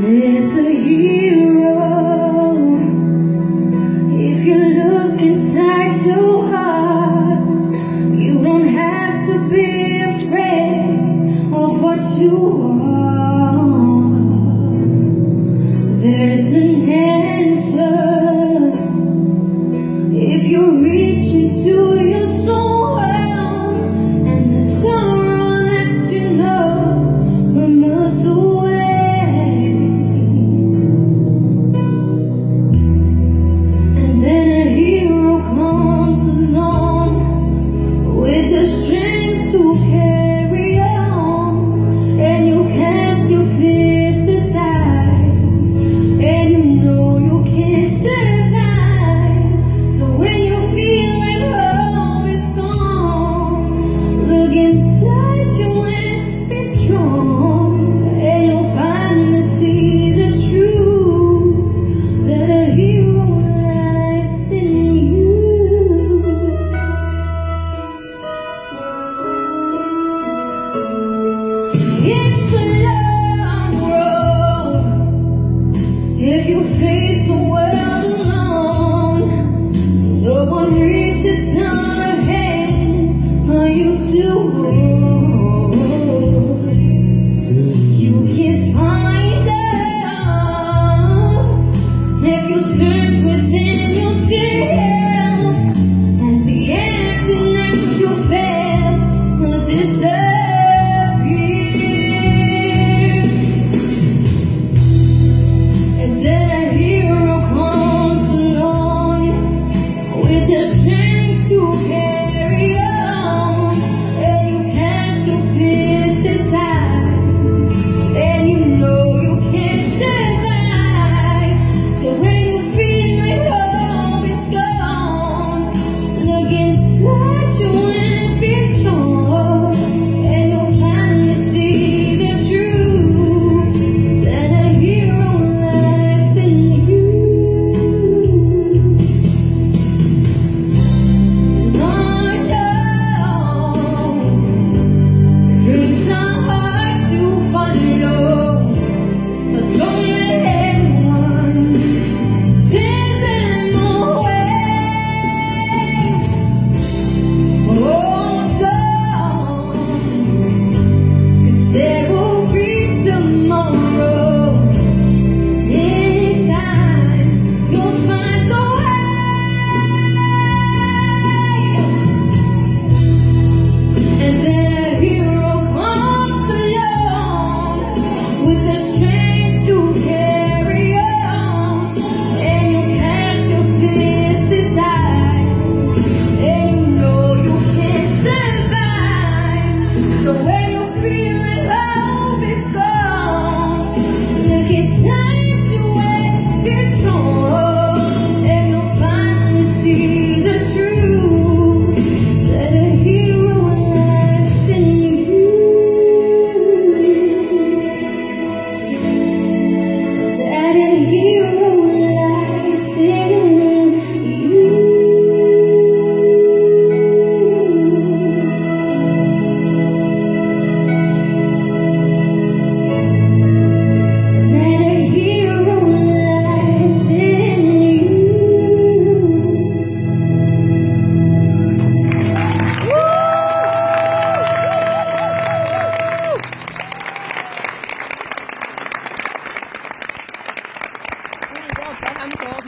There's a hero. If you look inside your heart You don't have to be afraid of what you are. There's an answer. If you reach into your If you face the world alone, no one reaches out a hand for you to hold.